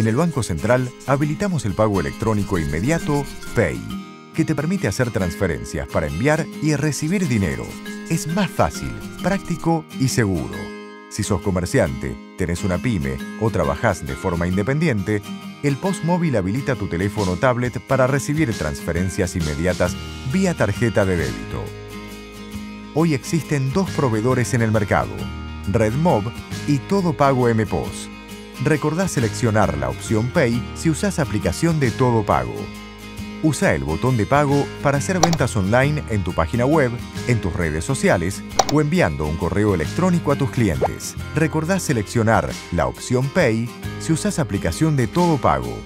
En el Banco Central habilitamos el pago electrónico inmediato Pay, que te permite hacer transferencias para enviar y recibir dinero. Es más fácil, práctico y seguro. Si sos comerciante, tenés una pyme o trabajás de forma independiente, el POS móvil habilita tu teléfono o tablet para recibir transferencias inmediatas vía tarjeta de débito. Hoy existen dos proveedores en el mercado, RedMob y Todo Pago MPOS. Recordá seleccionar la opción Pay si usás aplicación de Todo Pago. Usa el botón de pago para hacer ventas online en tu página web, en tus redes sociales o enviando un correo electrónico a tus clientes. Recordá seleccionar la opción Pay si usas aplicación de Todo Pago.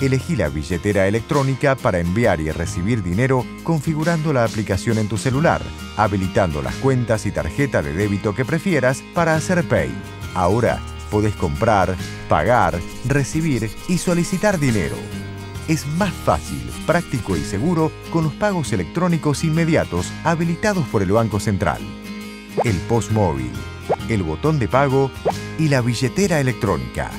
Elegí la billetera electrónica para enviar y recibir dinero configurando la aplicación en tu celular, habilitando las cuentas y tarjeta de débito que prefieras para hacer Pay. Ahora podés comprar, pagar, recibir y solicitar dinero. Es más fácil, práctico y seguro con los pagos electrónicos inmediatos habilitados por el Banco Central. El POS móvil, el botón de pago y la billetera electrónica.